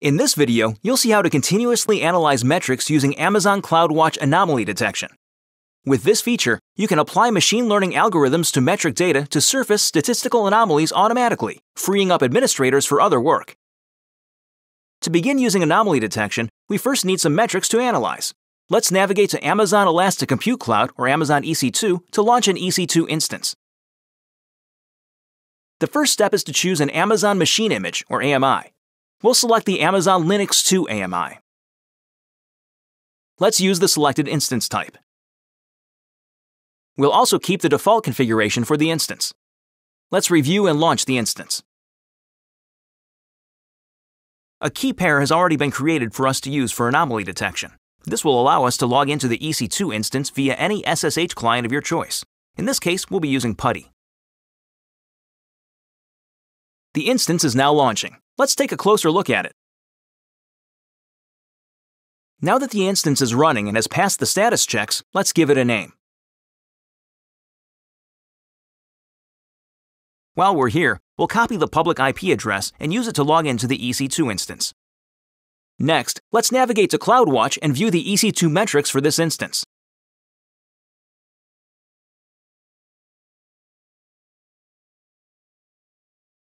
In this video, you'll see how to continuously analyze metrics using Amazon CloudWatch anomaly detection. With this feature, you can apply machine learning algorithms to metric data to surface statistical anomalies automatically, freeing up administrators for other work. To begin using anomaly detection, we first need some metrics to analyze. Let's navigate to Amazon Elastic Compute Cloud or Amazon EC2 to launch an EC2 instance. The first step is to choose an Amazon Machine Image or AMI we'll select the Amazon Linux 2 AMI. Let's use the selected instance type. We'll also keep the default configuration for the instance. Let's review and launch the instance. A key pair has already been created for us to use for anomaly detection. This will allow us to log into the EC2 instance via any SSH client of your choice. In this case, we'll be using PuTTY. The instance is now launching. Let's take a closer look at it. Now that the instance is running and has passed the status checks, let's give it a name. While we're here, we'll copy the public IP address and use it to log into the EC2 instance. Next, let's navigate to CloudWatch and view the EC2 metrics for this instance.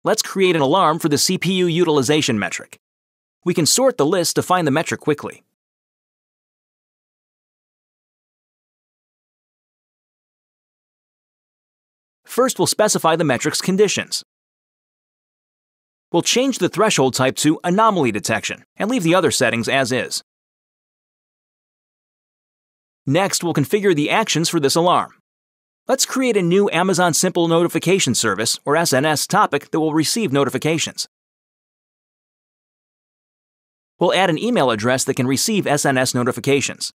Let's create an alarm for the CPU utilization metric. We can sort the list to find the metric quickly. First, we'll specify the metric's conditions. We'll change the threshold type to Anomaly Detection and leave the other settings as is. Next, we'll configure the actions for this alarm. Let's create a new Amazon Simple Notification Service, or SNS, topic that will receive notifications. We'll add an email address that can receive SNS notifications.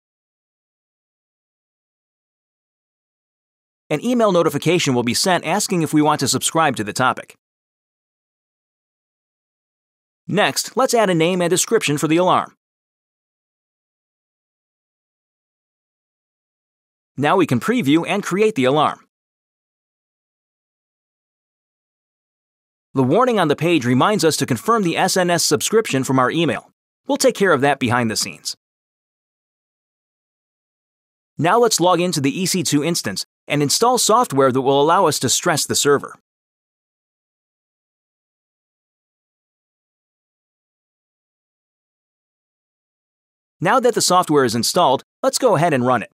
An email notification will be sent asking if we want to subscribe to the topic. Next, let's add a name and description for the alarm. Now we can preview and create the alarm. The warning on the page reminds us to confirm the SNS subscription from our email. We'll take care of that behind the scenes. Now let's log into the EC2 instance and install software that will allow us to stress the server. Now that the software is installed, let's go ahead and run it.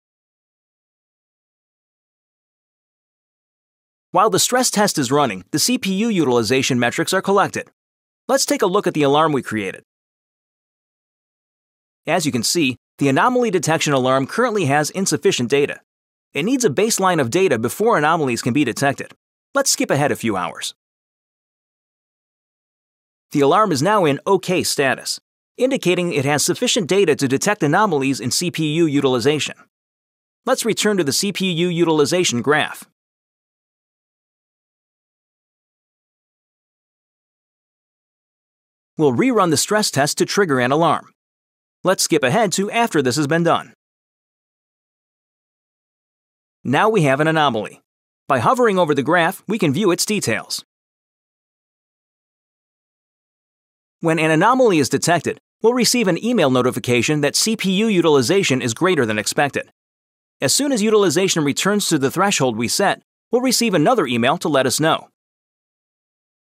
While the stress test is running, the CPU utilization metrics are collected. Let's take a look at the alarm we created. As you can see, the anomaly detection alarm currently has insufficient data. It needs a baseline of data before anomalies can be detected. Let's skip ahead a few hours. The alarm is now in OK status, indicating it has sufficient data to detect anomalies in CPU utilization. Let's return to the CPU utilization graph. We'll rerun the stress test to trigger an alarm. Let's skip ahead to after this has been done. Now we have an anomaly. By hovering over the graph, we can view its details. When an anomaly is detected, we'll receive an email notification that CPU utilization is greater than expected. As soon as utilization returns to the threshold we set, we'll receive another email to let us know.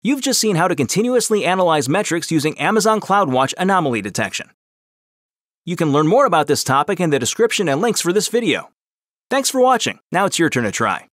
You've just seen how to continuously analyze metrics using Amazon CloudWatch anomaly detection. You can learn more about this topic in the description and links for this video. Thanks for watching. Now it's your turn to try.